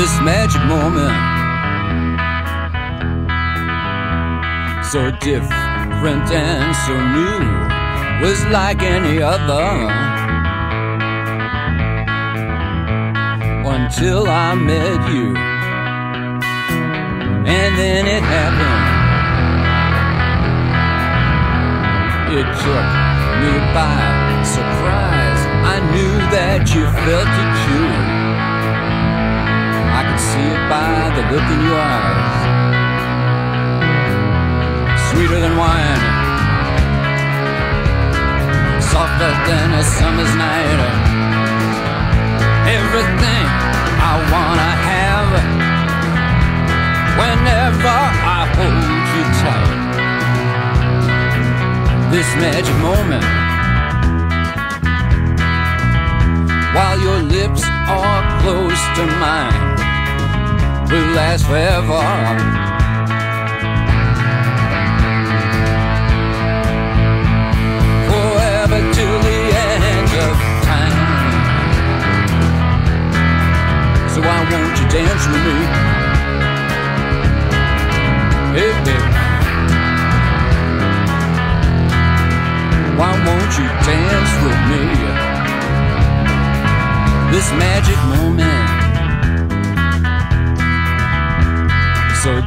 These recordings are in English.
this magic moment. So different and so new, was like any other. Until I met you, and then it happened. It took me by surprise. I knew that you felt it see it by the look in your eyes. Sweeter than wine, softer than a summer's night. Everything I wanna have whenever I hold you tight. This magic moment while your lips are close to mine will last forever. Forever till the end of time. So why won't you dance with me? Hey, baby. Why won't you dance with me? This magic moment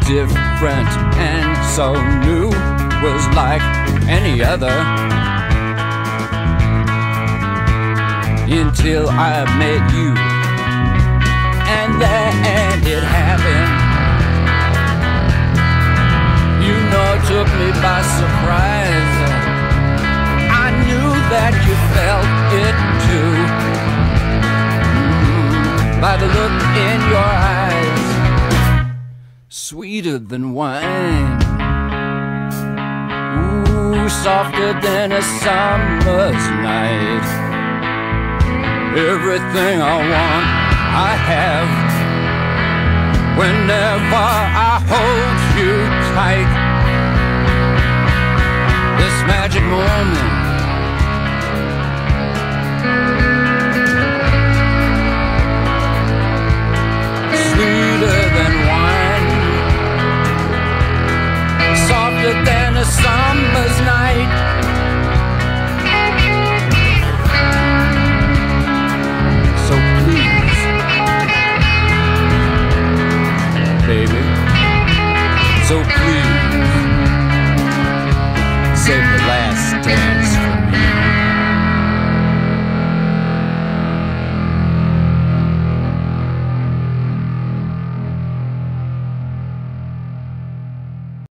different and so new Was like any other. Until I met you And then it happened. You know it took me by surprise. I knew that you felt it too. Mm, By the look in your Sweeter than wine. Ooh, softer than a summer's night. Everything I want, I have. Whenever I hold you tight a summer's night. So please, baby, so please, save the last dance.